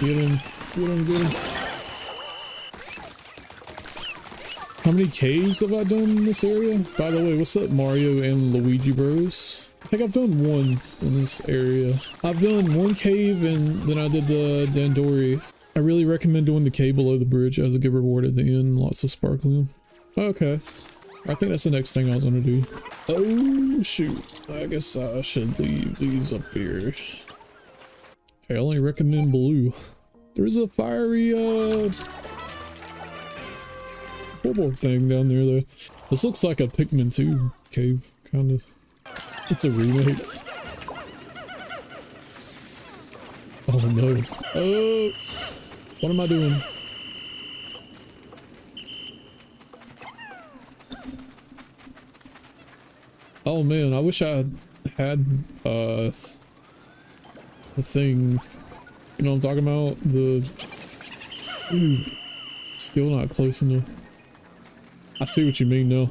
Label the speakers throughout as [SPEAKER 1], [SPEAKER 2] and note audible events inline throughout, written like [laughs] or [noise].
[SPEAKER 1] Get him. Get him, get him. How many caves have I done in this area? By the way, what's up Mario and Luigi Bros? I think I've done one in this area. I've done one cave and then I did the Dandori. I really recommend doing the cave below the bridge as a good reward at the end. Lots of sparkling. Okay. I think that's the next thing I was gonna do. Oh shoot. I guess I should leave these up here. I only recommend blue. There's a fiery uh Bulborb thing down there though. This looks like a Pikmin 2 cave, kind of. It's a remake. Oh no. Oh! What am I doing? Oh man, I wish I had uh the thing. You know I'm talking about? The Ooh, still not close enough. I see what you mean now.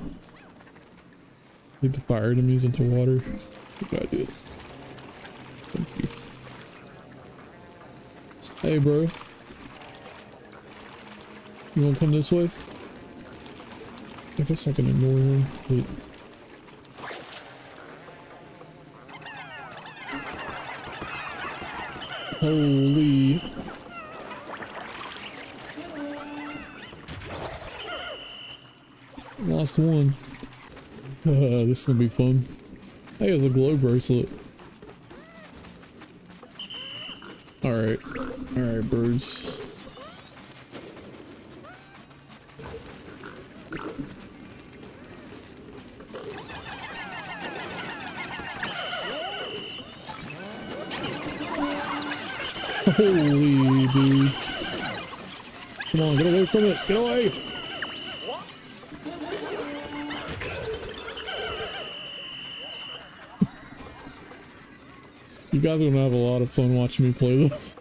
[SPEAKER 1] Need to fire enemies into water. Good idea. Thank you. Hey bro. You wanna come this way? I guess I can ignore him. Holy. Lost one. Uh, [laughs] this is gonna be fun. Hey, there's a glow bracelet. Alright. Alright, birds. Holy dude. Come on, get away from it. Get away. you guys are gonna have a lot of fun watching me play this.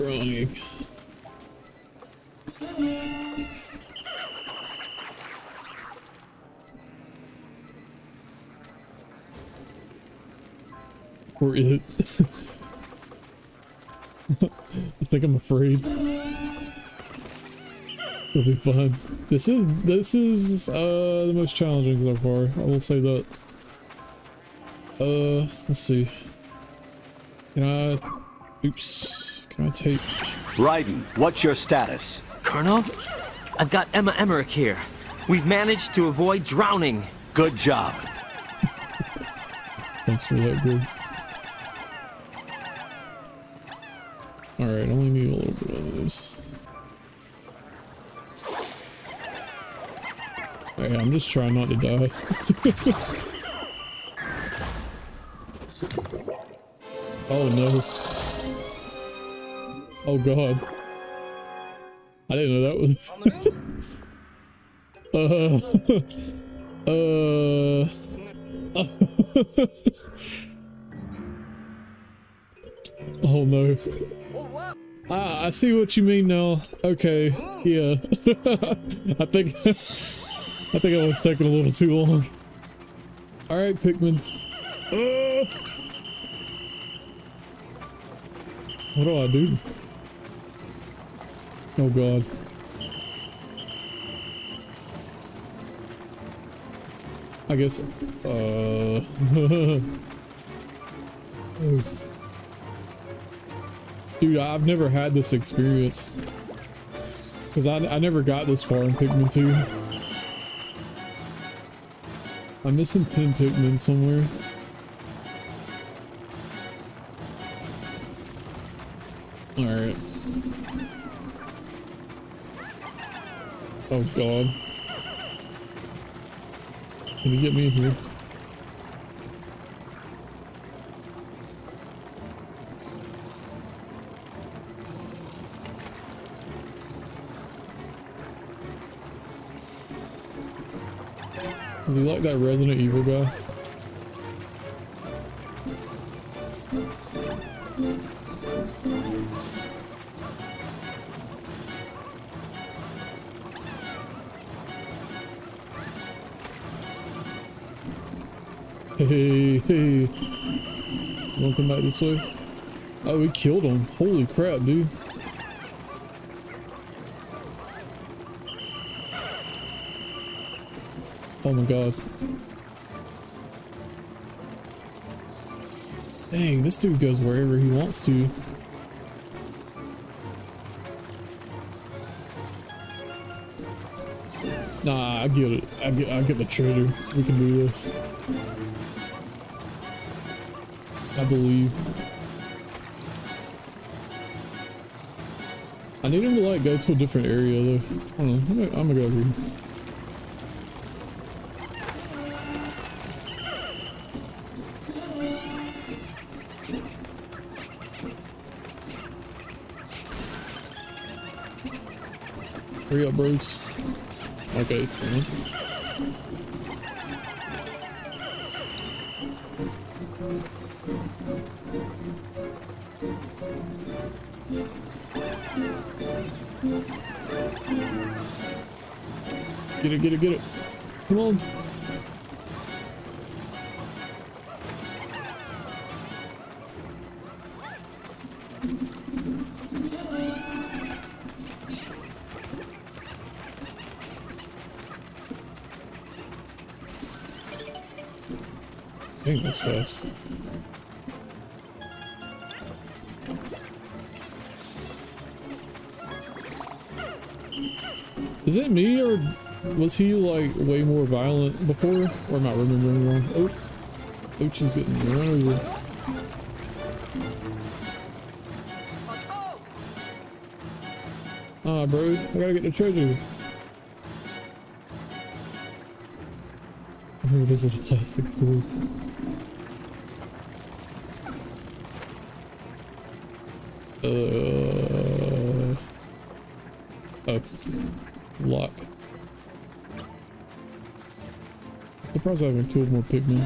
[SPEAKER 1] Drowning. Or it. I think I'm afraid. It'll be fun. This is this is uh the most challenging so far. I will say that. Uh, let's see. Can I? Oops. Can I take?
[SPEAKER 2] Raiden, what's your status?
[SPEAKER 3] Colonel, I've got Emma Emmerich here. We've managed to avoid drowning.
[SPEAKER 2] Good job. [laughs]
[SPEAKER 1] Thanks for that, Greg. Alright, I only need a little bit of this. Hey, I'm just trying not to die. [laughs] oh no. Oh god. I didn't know that was... [laughs] uh... uh... [laughs] oh no. Ah, I see what you mean now. Okay, yeah. [laughs] I think I think I was taking a little too long. Alright, Pikmin. Uh, what do I do? Oh god. I guess, uh... [laughs] oh. Dude, I've never had this experience. Because I, I never got this far in Pikmin 2. I'm missing 10 Pikmin somewhere. Alright. Oh god. Can you get me in here? Is he like that Resident Evil guy? Hey. Wanna come back this way? Oh, we killed him. Holy crap, dude. Oh my god. Dang, this dude goes wherever he wants to. Nah, I get it. I get I get the treasure. We can do this. Believe. I need him to like go to a different area though. I'm gonna, I'm gonna go over here. Hurry up, bros. Okay, it's fine. Get it, get it, get it. Come on. Dang, that's fast. Is it me or was he like way more violent before? Or am I remembering wrong? Oh, Oatchi's getting run over. Ah, bro, I gotta get the treasure. Revisit plastic foods. Uh, oh, lock. Surprised I haven't killed more Pikmin.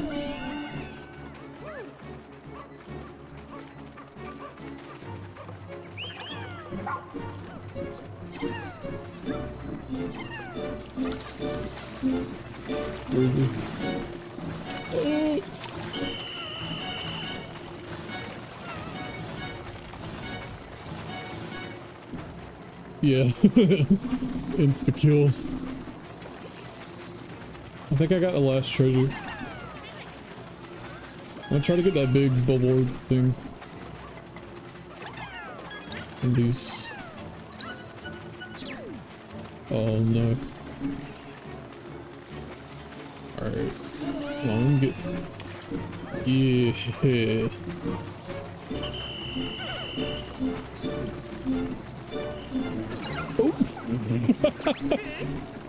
[SPEAKER 1] Yeah, [laughs] insta kill. I think I got the last treasure. I'm gonna try to get that big Bulborb thing. And these. Oh no. Alright. Come on, get. Yeah. [laughs] [laughs]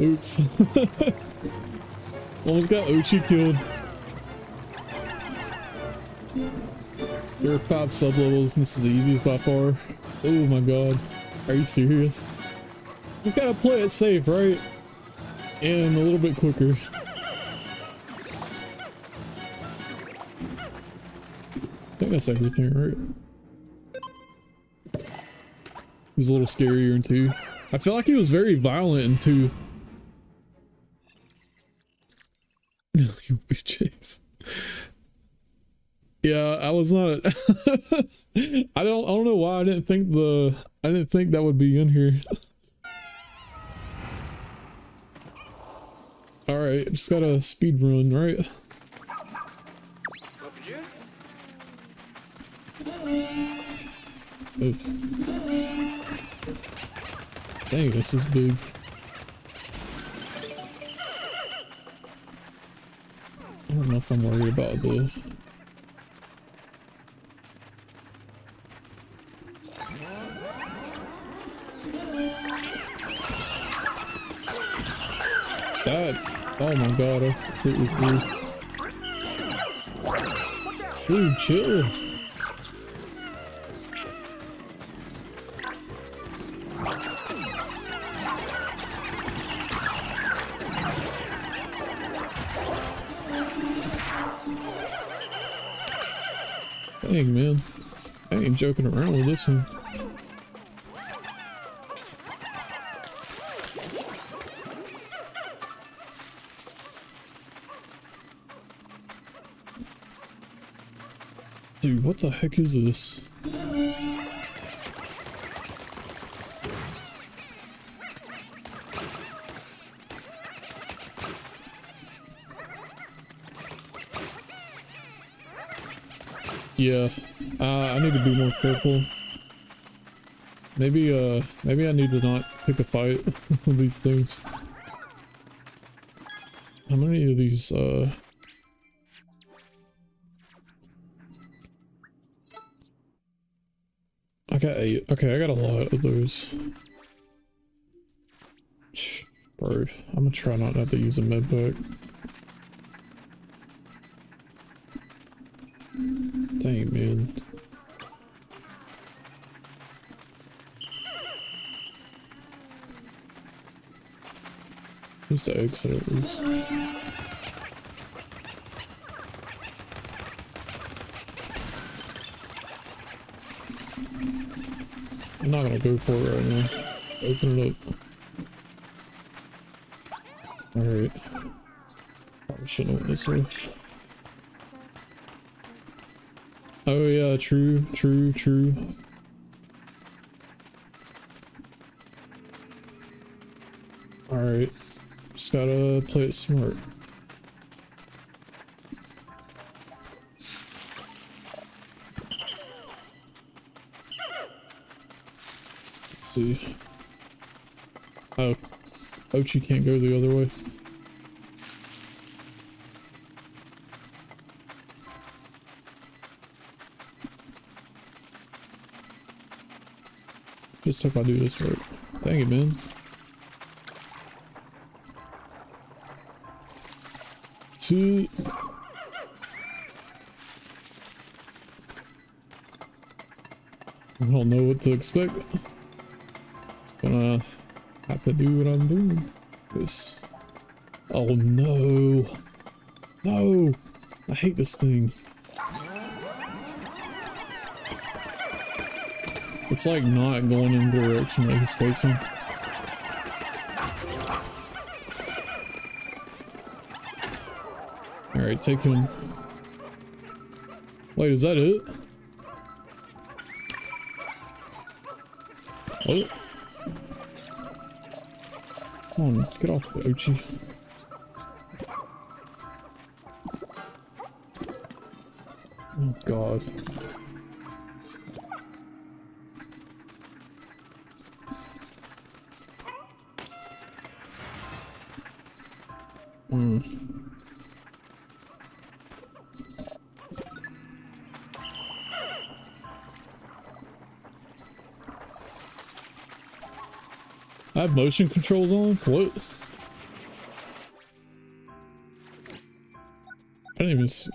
[SPEAKER 1] Oops. Almost got Oatchi killed. There are five sublevels, and this is the easiest by far. Oh my god. Are you serious? You've got to play it safe, right? And a little bit quicker. I think that's everything, right? He was a little scarier in 2. I feel like he was very violent in 2. I was not. [laughs] I don't. I don't know why I didn't think the. I didn't think that would be in here. All right, just got a speed run, right? Oh. Dang, this is big. I don't know if I'm worried about the Oh my god, I completely threw. Dude, chill. Dang, man. I ain't joking around with this one. What the heck is this? Yeah, uh, I need to be more careful. Maybe, uh, maybe I need to not pick a fight [laughs] with these things. How many of these, uh... got eight. Okay, I got a lot of those. Bro, I'm gonna try not to have to use a med pack. Dang, man. Who's the exit at least? I'm not gonna go for it right now. Open it up. Alright. Probably shouldn't have this way. Oh yeah, true, true, true. Alright. Just gotta play it smart. Oh. Oatchi can't go the other way. Just hope I do this right. Dang it, man. Two. I don't know what to expect. Gonna have to do what I'm doing. This. Oh no. No. I hate this thing. It's like not going in the direction that he's facing. Alright, take him. Wait, is that it? What? Come on, get off Oatchi. Oh god. Hmm. I have motion controls on? What? I didn't even see.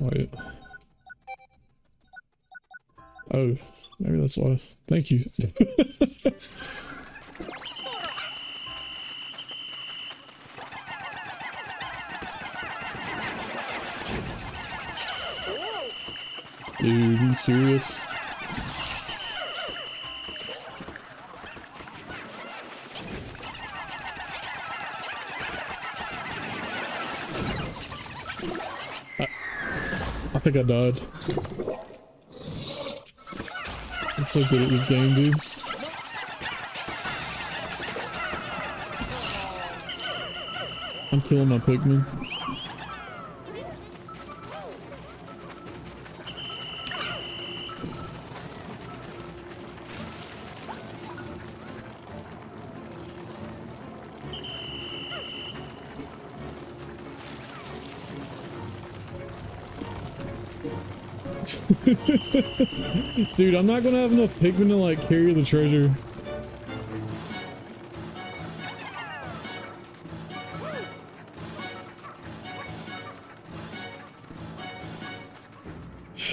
[SPEAKER 1] Wait. Oh, maybe that's why. Thank you. Dude, [laughs] are you serious? Think I died. I'm so good at this game, dude. I'm killing my Pikmin. [laughs] Dude, I'm not gonna have enough Pikmin to like carry the treasure.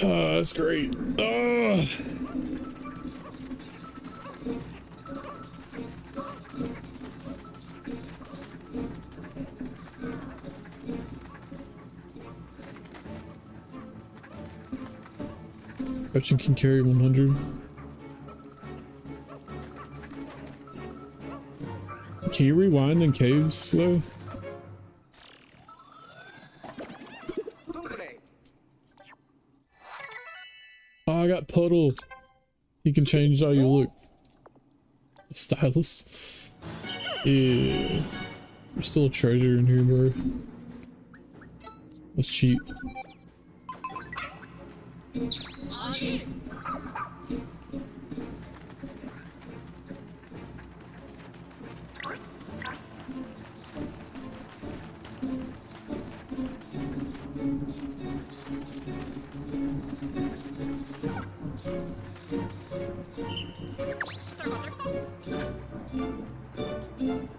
[SPEAKER 1] [sighs] That's great. Ah. Can carry 100. Can you rewind in caves slow? Oh, I got puddle. You can change how you look. Stylus. Yeah. There's still a treasure in here, bro. That's cheap. Uh,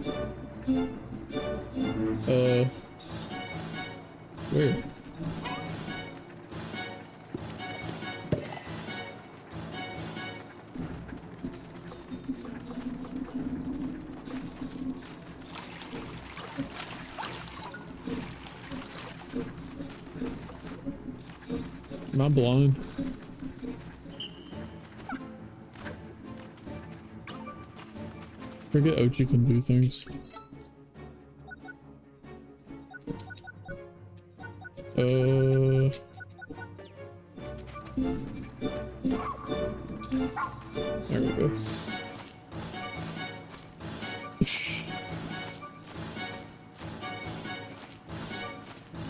[SPEAKER 1] Am blind? Forget Oatchi can do things. Uh.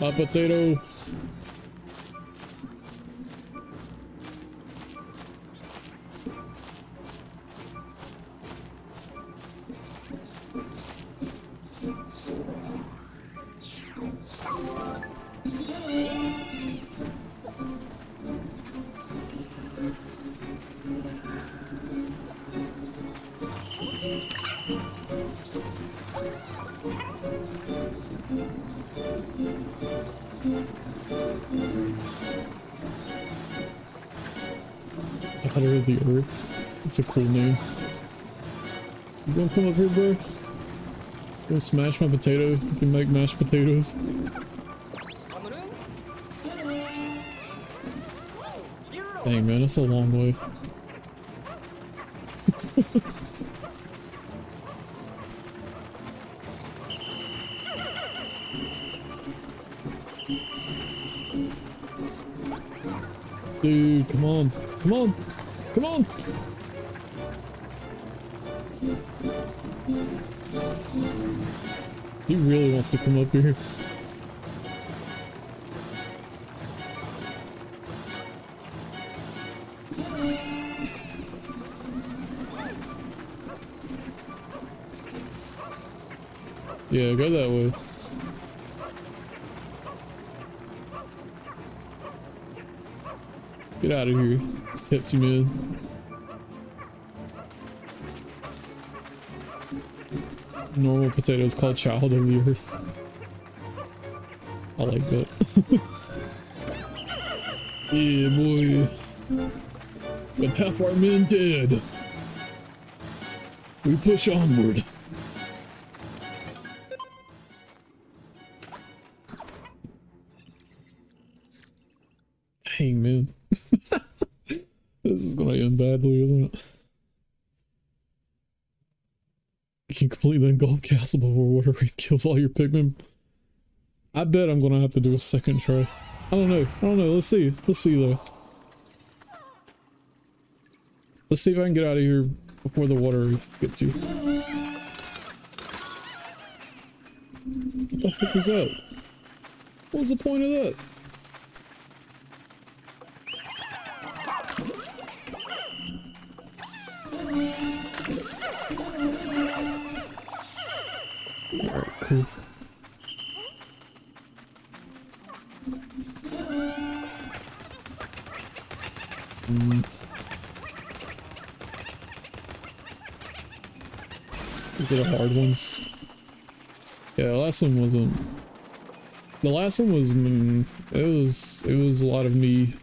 [SPEAKER 1] [laughs] Hot potato. Daughter of the Earth. That's a cool name. You gonna come up here, bro? Gonna smash my potato? You can make mashed potatoes. Dang, man, that's a long way. Come on. Come on. He really wants to come up here. Yeah, go that Pepsi Man. Normal potatoes called child of the earth. I like that. [laughs] yeah, boy. But half our men dead. We push onward. Badly, isn't it? You can complete the engulf [laughs] castle before water wraith kills all your Pikmin. I bet I'm gonna have to do a second try. I don't know. I don't know. Let's see. Let's see though. Let's see if I can get out of here before the water wraith gets you. What the heck was that? What was the point of that? Cool. Hard ones. Yeah, the last one wasn't. The last one was. Mm, it was. It was a lot of me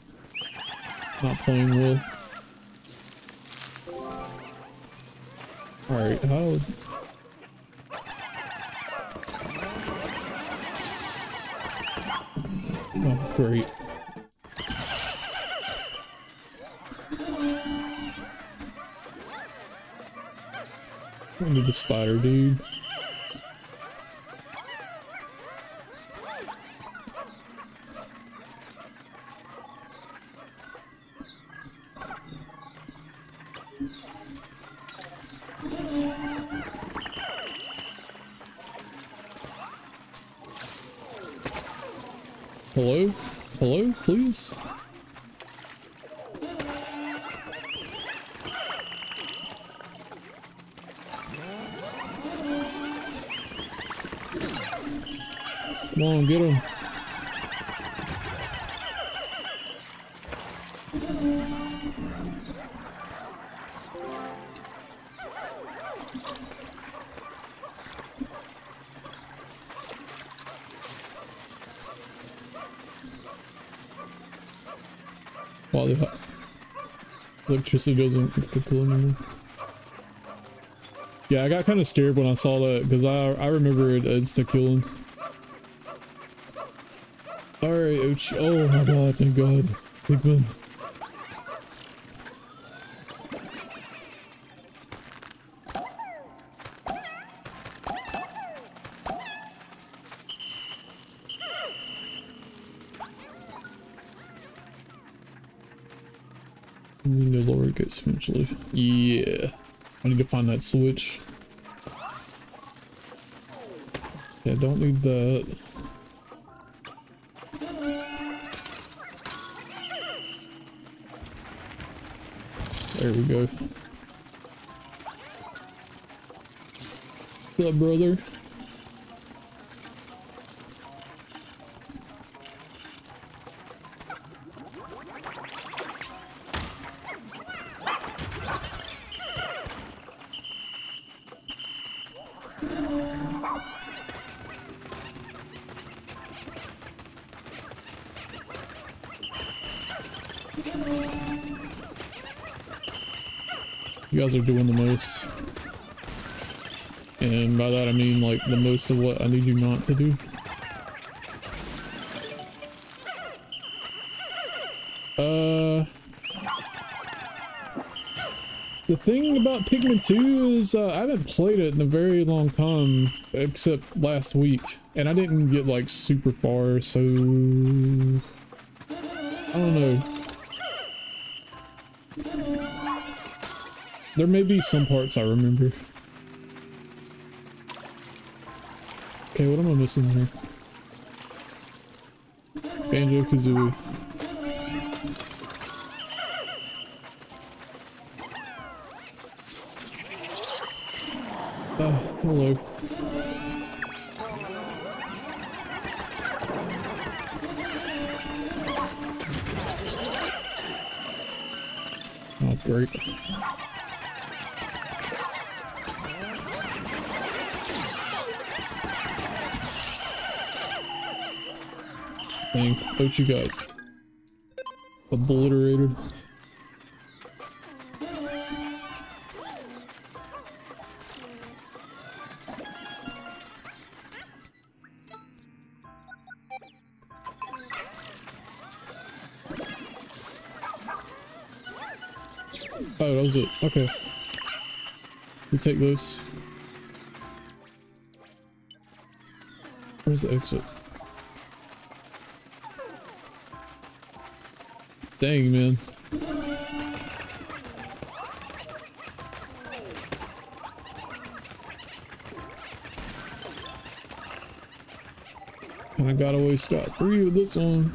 [SPEAKER 1] not playing well. Alright, how? Oh, great. I need a spider, dude. Electricity doesn't kill anymore. Yeah, I got kind of scared when I saw that because I I remember it insta killing. Alright, Oatchi. Oh my god, thank god. Pigman. We gates eventually. Yeah. I need to find that switch. Yeah, don't need that. There we go. What's up, brother? Guys are doing the most. And by that I mean like the most of what I need you not to do. Uh... The thing about Pikmin 2 is uh, I haven't played it in a very long time, except last week. And I didn't get like super far, so... I don't know. There may be some parts I remember. Okay, what am I missing here? Banjo Kazooie. Oh, hello. Oh, great. Dang, what you got? Obliterated. Oh, that was it. Okay. We take this. Where's the exit? Dang, man. I got away scot free with this one.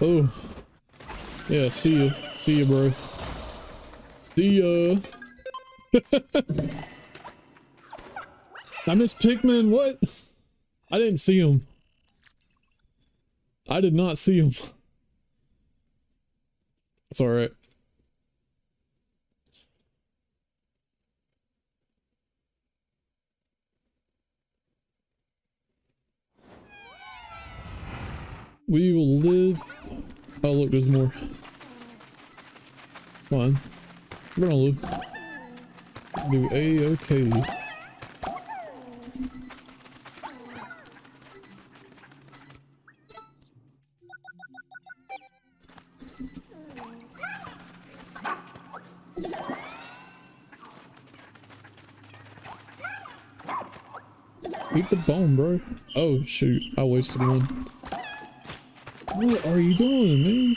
[SPEAKER 1] Oh. Yeah, see ya. See ya, bro. See ya. [laughs] I miss Pikmin, what? I didn't see him. I did not see him. It's alright. We will live. Oh, look, there's more. It's fine. We're gonna live. Do a-okay. Eat the bone, bro. Oh, shoot. I wasted one. What are you doing, man?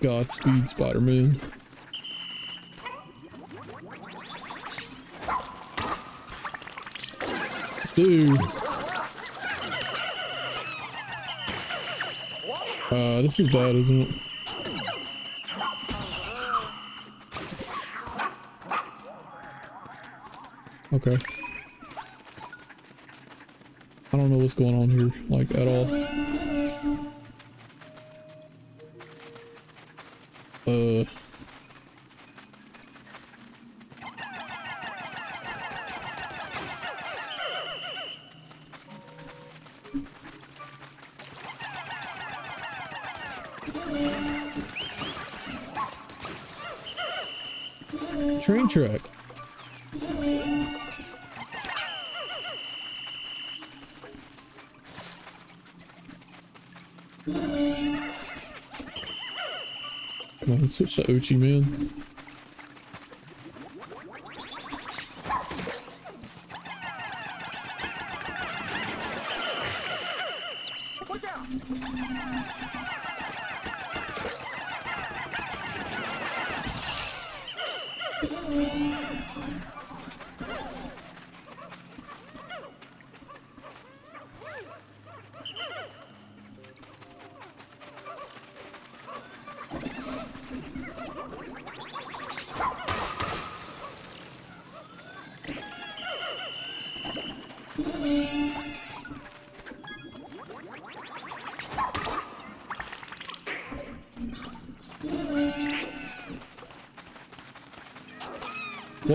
[SPEAKER 1] Godspeed, Spider-Man. Dude. Uh, this is bad, isn't it? Okay. I don't know what's going on here, like, at all. Uh... Train track. Switch to Oatchi, man.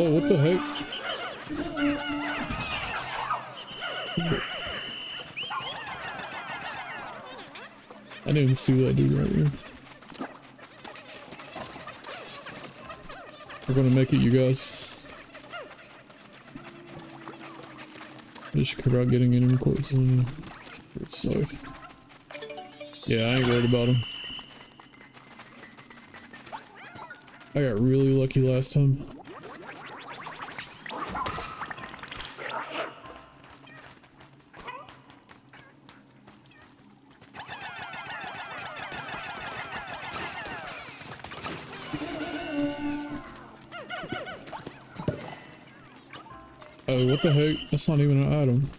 [SPEAKER 1] Whoa, what the heck? I didn't even see that dude right here. We're gonna make it, you guys. Just care about getting in quotes and. Yeah, I ain't worried about him. I got really lucky last time. Oh, what the heck? That's not even an item.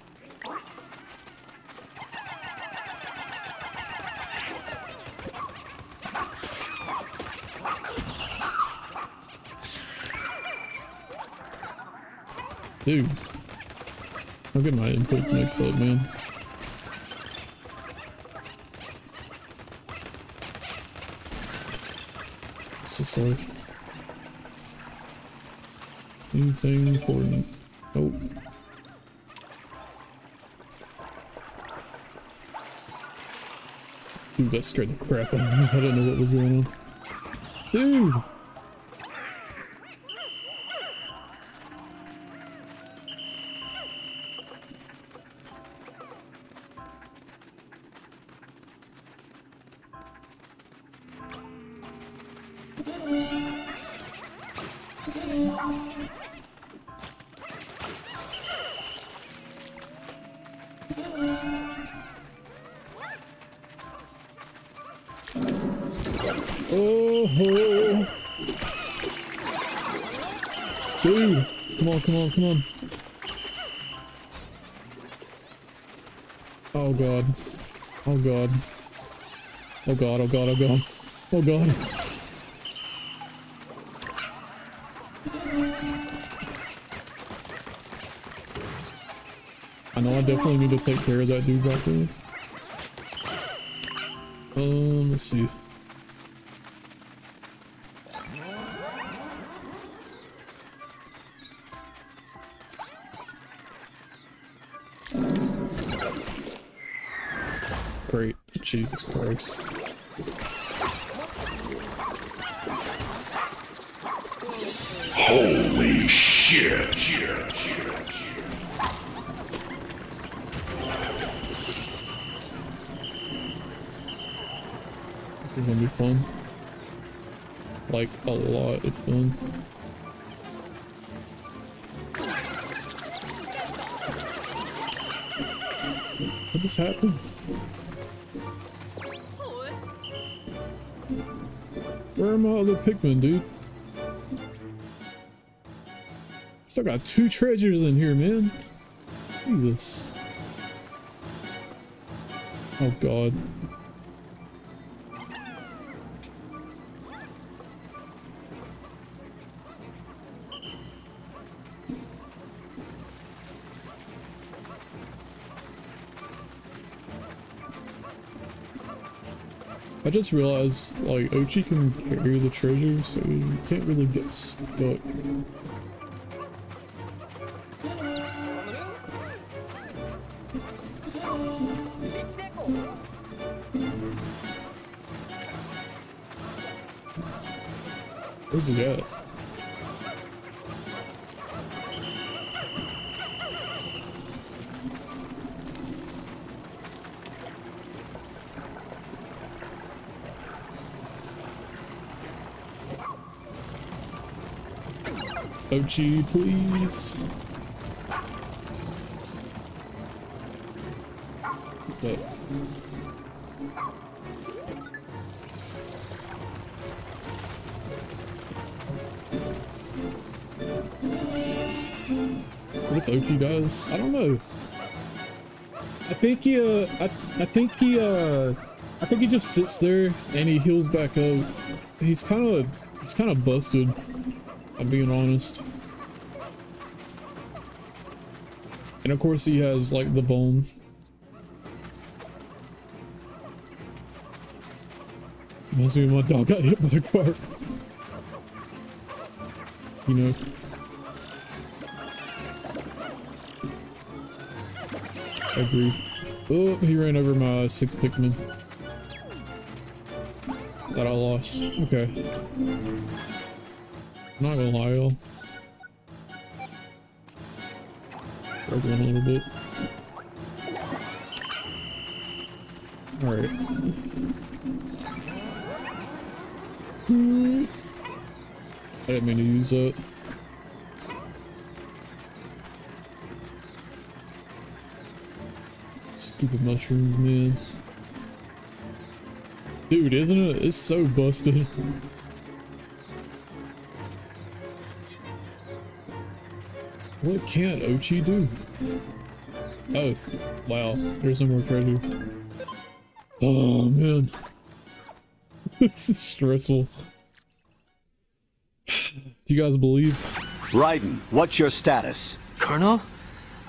[SPEAKER 1] Dude. I'll get my inputs mixed up, man. So sorry. Anything important? Nope. Dude, that scared the crap out of me. I didn't know what was going on. Dude! Oh, ho. Dude, come on, come on, come on. Oh god. Oh god. Oh god, oh god, oh god. Oh god. I know I definitely need to take care of that dude back there. Um, let's see. Jesus Christ.
[SPEAKER 4] Holy shit.
[SPEAKER 1] This is gonna be fun. like a lot of fun. What just happened? Are my other Pikmin, dude? Still got two treasures in here, man. Jesus. Oh god. Just realized, like, Oatchi can carry the treasure, so you can't really get stuck. Where's he at? Oatchi, please. But What if Oatchi does? I don't know. I think he, uh, I, I think he, uh, I think he just sits there and he heals back up. He's kind of, he's kind of busted. I'm being honest. And of course he has like the bone. Must be my dog [laughs] got hit by car. You know. Agreed. Oh, he ran over my six Pikmin. That I lost. Okay. Not gonna lie, Alright. I didn't mean to use that. Stupid mushrooms, man. Dude, isn't it? It's so busted. What can Oatchi do? Oh, wow. There's some more treasure. Oh, man. [laughs] this is stressful. Do you guys believe?
[SPEAKER 2] Raiden, what's your status?
[SPEAKER 3] Colonel,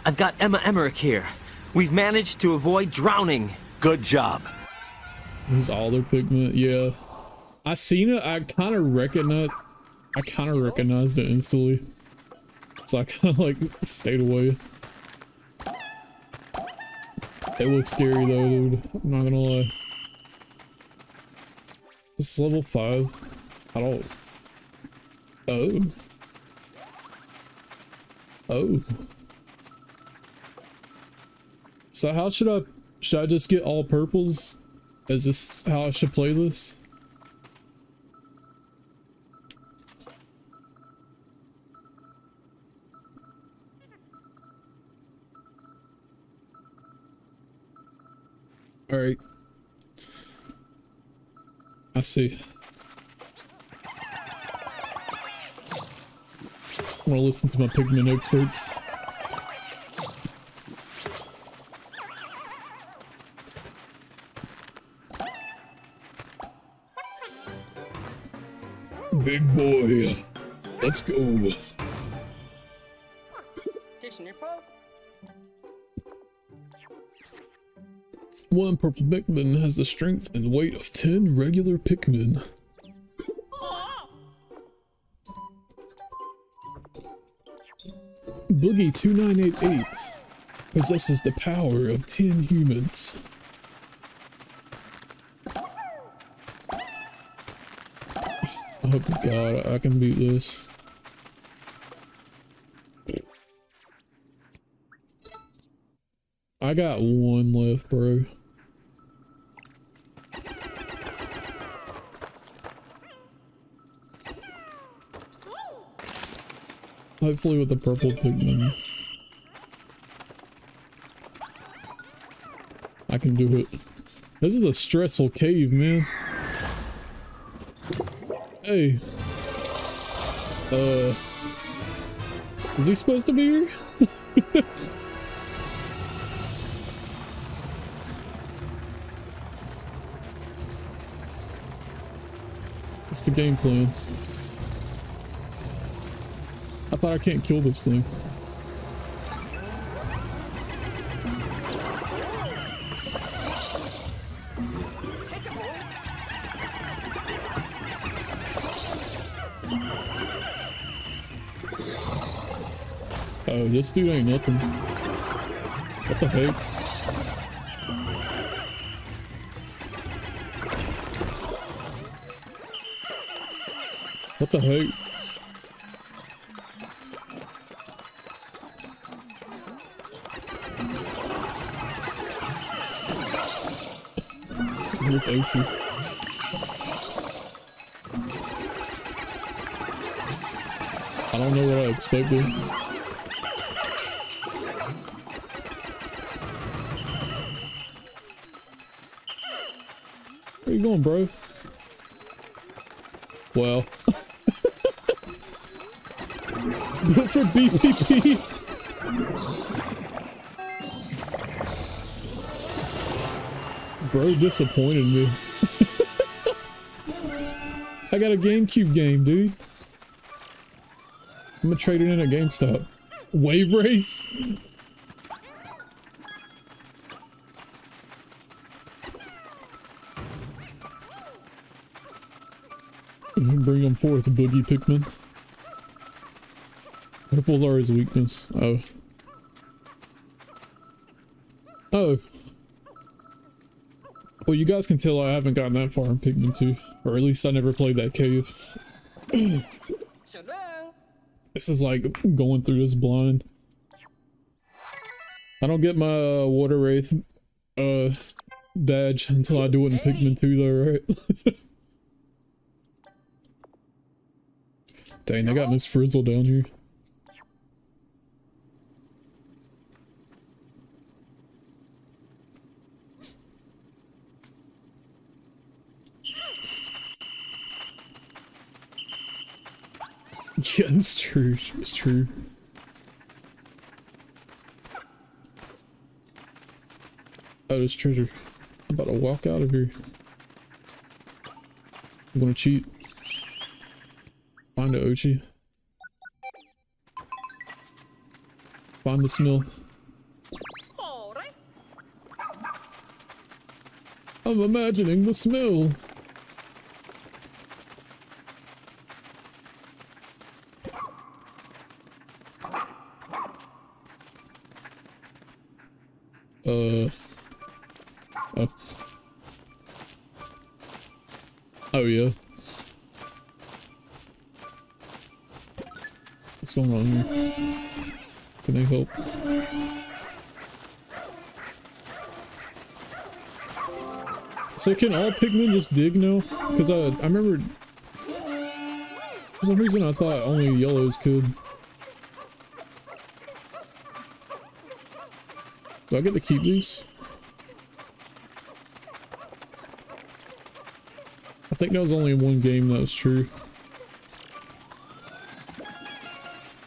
[SPEAKER 3] I've got Emma Emmerich here. We've managed to avoid drowning.
[SPEAKER 2] Good job.
[SPEAKER 1] These all their Pikmin, yeah. I seen it, I kind of recognize, I kind of recognized it instantly. So I kind of like stayed away. It looks scary though, dude. I'm not gonna lie. This is level 5. I don't... Oh. Oh. So how should I... Should I just get all purples? Is this how I should play this? All right. I see. I want to listen to my Pikmin experts. Big boy, let's go. One purple Pikmin has the strength and weight of 10 regular Pikmin. Boogie 2988 possesses the power of 10 humans. Oh god, I can beat this. I got one left, bro. Hopefully with the purple Pikmin. I can do it. This is a stressful cave, man. Hey. Uh. Is he supposed to be here? [laughs] What's the game plan? I thought I can't kill this thing. Oh, this dude ain't nothing. What the heck? What the heck? I don't know what I expected. Where you going, bro? Well. BPP! Bro disappointed me. [laughs] I got a GameCube game, dude. I'm gonna trade it in at GameStop. Wave race? Bring them forth, Boogie Pikmin. Purples are his weakness. Oh. Oh. Well, you guys can tell I haven't gotten that far in Pikmin 2. Or at least I never played that cave. [clears throat] this is like going through this blind. I don't get my uh, Water Wraith uh, badge until I do it in Pikmin 2 though, right? [laughs] Dang, they got Miss Frizzle down here. Yeah, it's true. It's true. Oh, there's treasure. I'm about to walk out of here. I'm gonna cheat. Find a Oatchi. Find the smell. I'm imagining the smell. Uh. Oh. Oh yeah. What's going on here? Can I help? So can all Pikmin just dig now? Because I, I remember... For some reason I thought only yellows could. Do I get to keep these? I think that was only in one game that was true.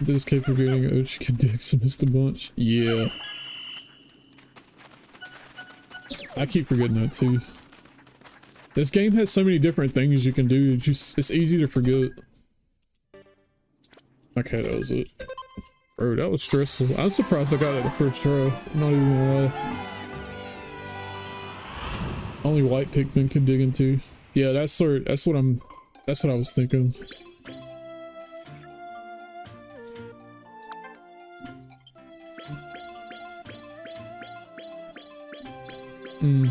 [SPEAKER 1] This kept forgetting could Dix and missed a bunch. Yeah. I keep forgetting that too. This game has so many different things you can do, it's just it's easy to forget. Okay, that was it. Bro, that was stressful. I'm surprised I got that the first try. I'm not even gonna lie. Only white Pikmin can dig into. Yeah, that's sort that's what I'm that's what I was thinking. Hmm.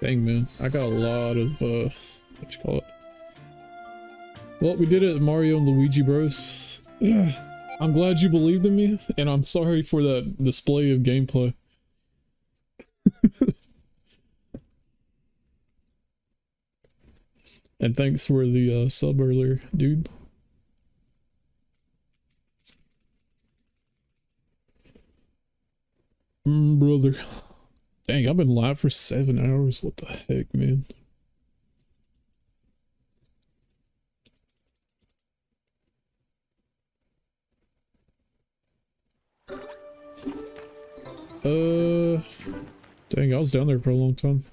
[SPEAKER 1] Dang man, I got a lot of uh what you call it? Well, we did it Mario and Luigi Bros. Yeah. I'm glad you believed in me, and I'm sorry for that display of gameplay. [laughs] And thanks for the uh, sub earlier, dude. Mm, brother. Dang, I've been live for seven hours. What the heck, man? Uh, dang, I was down there for a long time.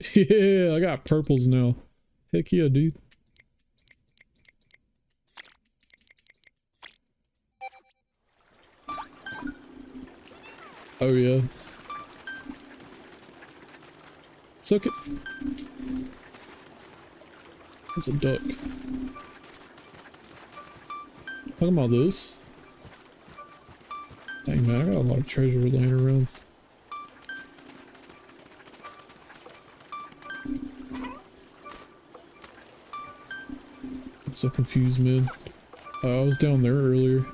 [SPEAKER 1] [laughs] yeah, I got purples now. Heck yeah, dude. Oh yeah. It's okay. There's a duck. Talking about this. Dang man, I got a lot of treasure laying around. I'm so confused, man. Uh, I was down there earlier.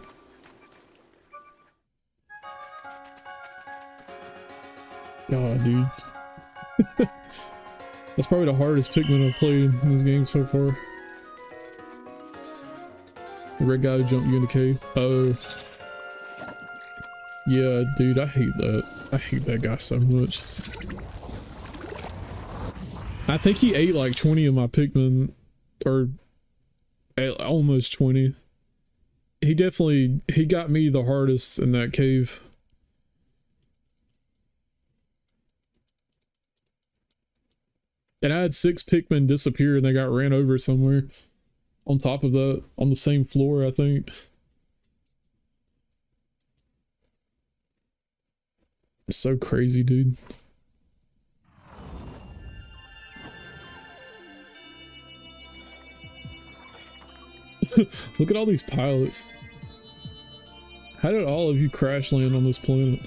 [SPEAKER 1] God, dude. [laughs] That's probably the hardest Pikmin I've played in this game so far. The red guy jumped you in the cave. Oh. Yeah, dude, I hate that. I hate that guy so much. I think he ate like 20 of my Pikmin, or eh, almost 20. He definitely, he got me the hardest in that cave. And I had six Pikmin disappear and they got ran over somewhere. On top of that, on the same floor, I think. It's so crazy, dude. [laughs] Look at all these pilots. How did all of you crash land on this planet?